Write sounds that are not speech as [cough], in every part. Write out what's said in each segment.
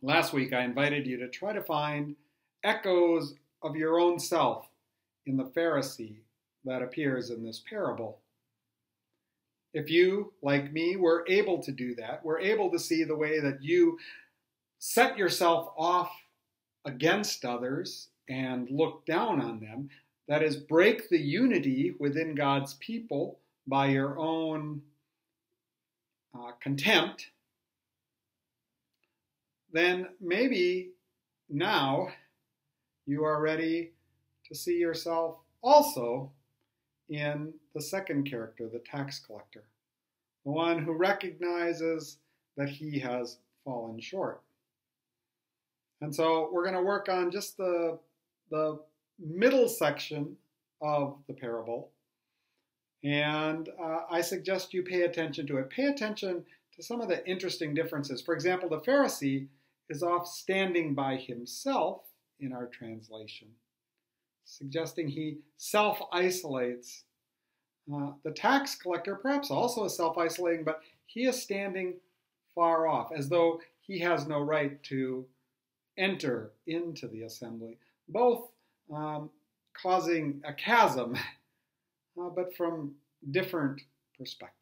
Last week, I invited you to try to find echoes of your own self in the Pharisee that appears in this parable. If you, like me, were able to do that, were able to see the way that you set yourself off against others and look down on them, that is, break the unity within God's people by your own uh, contempt, then maybe now you are ready to see yourself also in the second character, the tax collector, the one who recognizes that he has fallen short. And so we're going to work on just the, the middle section of the parable. And uh, I suggest you pay attention to it. Pay attention to some of the interesting differences. For example, the Pharisee is off standing by himself in our translation, suggesting he self isolates. Uh, the tax collector perhaps also is self isolating, but he is standing far off, as though he has no right to enter into the assembly, both um, causing a chasm, [laughs] uh, but from different perspectives.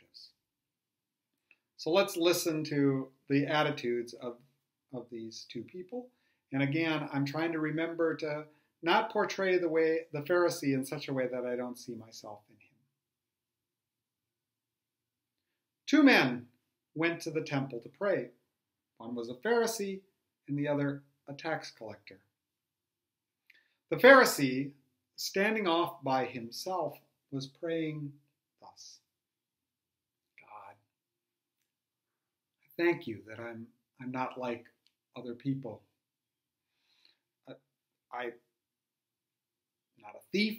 So let's listen to the attitudes of, of these two people. And again, I'm trying to remember to not portray the way the Pharisee in such a way that I don't see myself in him. Two men went to the temple to pray. One was a Pharisee and the other a tax collector. The Pharisee, standing off by himself, was praying thus God, I thank you that I'm, I'm not like other people. I'm not a thief,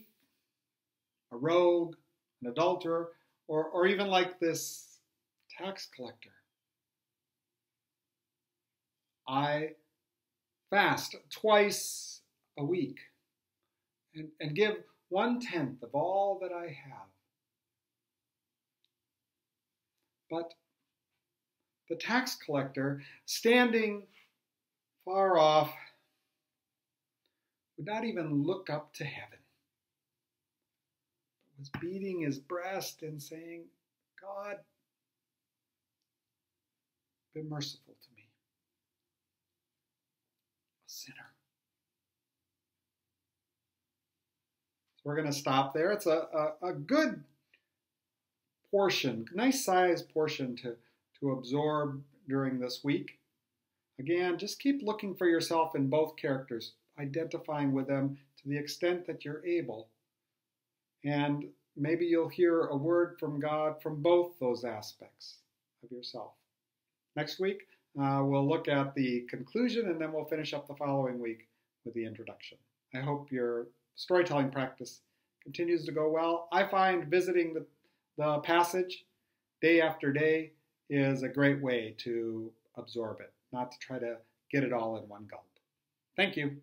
a rogue, an adulterer, or, or even like this tax collector. I fast twice a week and, and give one tenth of all that I have. But the tax collector, standing far off, would not even look up to heaven, but was beating his breast and saying, God, be merciful to me, a sinner. So we're going to stop there. It's a, a, a good portion, nice size portion to, to absorb during this week. Again, just keep looking for yourself in both characters identifying with them to the extent that you're able. And maybe you'll hear a word from God from both those aspects of yourself. Next week, uh, we'll look at the conclusion and then we'll finish up the following week with the introduction. I hope your storytelling practice continues to go well. I find visiting the, the passage day after day is a great way to absorb it, not to try to get it all in one gulp. Thank you.